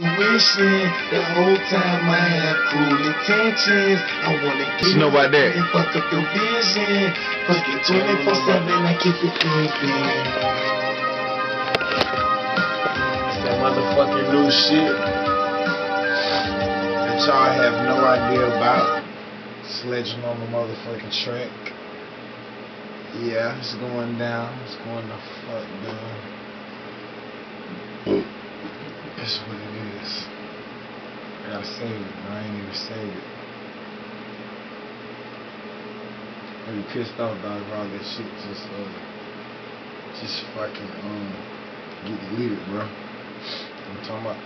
Wishing the whole time I have cruel intentions. I wanna get You know about that? and fuck up your vision. Fuck it 24 7, I keep it pimping. That motherfucking new shit that y'all have no idea about. Sledgren on the motherfucking track. Yeah, it's going down. It's going the fuck down. That's what it is. I gotta save it, but I ain't even saved it. I be pissed off dog if all that shit just uh just fucking um get deleted, bro. I'm talking about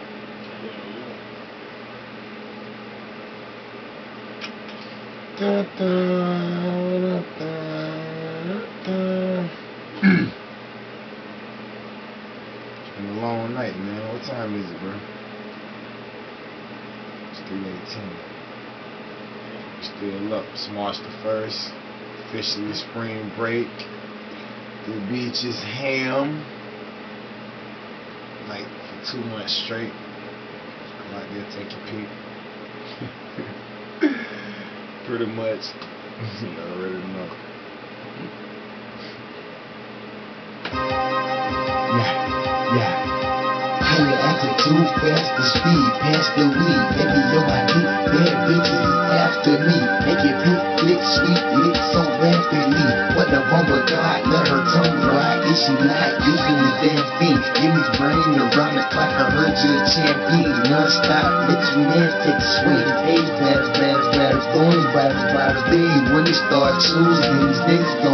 da, da, da, da. It's been a man. What time is it, bro? It's 318. Still up. It's March the 1st. Officially spring break. The beach is ham. Like for two months straight. Come out there, your peek. Pretty much. you already know. Yeah, yeah. How you acting too fast to speed past the weed? Baby, yo, I get bad bitches after me. Make it pick, lick, sweet, lick so rapidly. What the wrong with God? Let her tongue dry. Is she not using the damn thing? Give me brain around the clock. I heard you a champion. Non-stop, mix gymnastics, sweet. Hey, battles, battles, battles, going battles. Big when they start choosing, these niggas gon'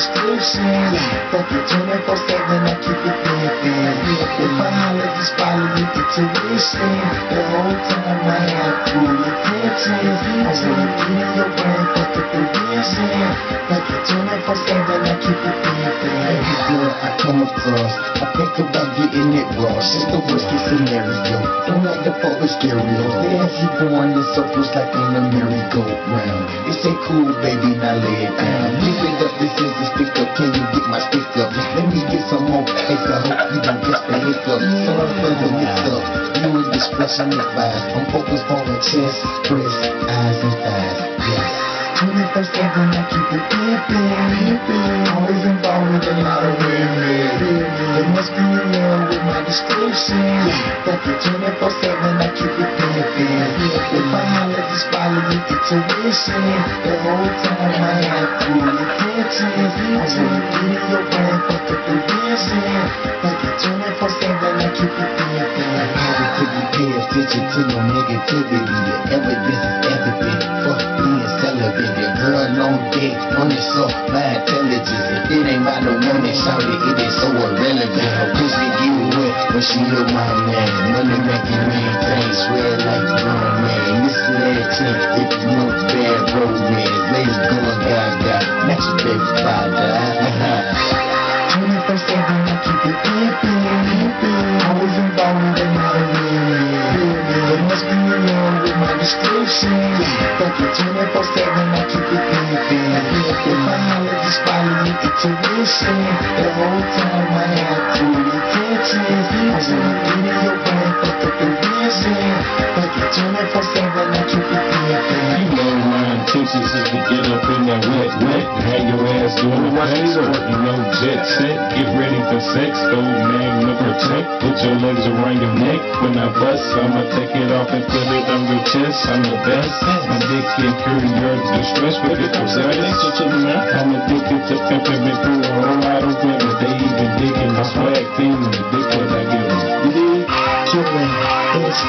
with my. Fuck it, 24 7, I keep it pimpin'. If holler, just follow me to tuition. The whole time I have cool I wanna get in your brain, fuck up the vision. Fuck it, 24 7, I keep it pimpin'. Every girl I come across, I think about getting it raw. It's the worst case scenario. Don't let the with stereos. They have you going in circles like on a merry-go-round. They say cool, baby, now lay it down. Pick it up, this is the stick up. Can you get my stick up? Let me get some more ice. I hope you don't catch the hiccup. For the mix-up. You and this fresh on the vibe. I'm focused on the chest, breast, eyes, and thighs. Yes. 24 7, I keep it pimpin'. Always involved in a lot of women. They must be in love with my description. Fuck it, 24 to tuition. The whole time I have cool intentions. I wanna get in your fuck up the vision. Fuck it, 24 7, I keep it to you pay attention to your negativity? The evidence is evident. Fuck being celibate. Your girl on deck, on the soft, my intelligence. If it ain't the one that shout it, it is so irrelevant. When she hear my name. Money making mean things, swear like grown man. This is that team, if you want bad romance. Ladies going gaga, match your baby father. 24 7, I keep it pimpin'. Always involved in not a real It must be in with my description. Fuck it, 24 to tuition. The whole time I have cool intentions. I wanna get in your brain, fuck up the vision. Fuck it, 24 7, I keep it pimpin'. You know my intentions is to get up in that wet, wet, have your ass doing the thing, sporting no jet set, get ready for sex, throw name to protect, put your legs around your neck, when I bust, I'ma take it off and put it on your chest, I'm the best, my dick can cure your distress, with it. For sex, I'm addicted to pimping, been through a whole lot of women, they even digging my swag, feeling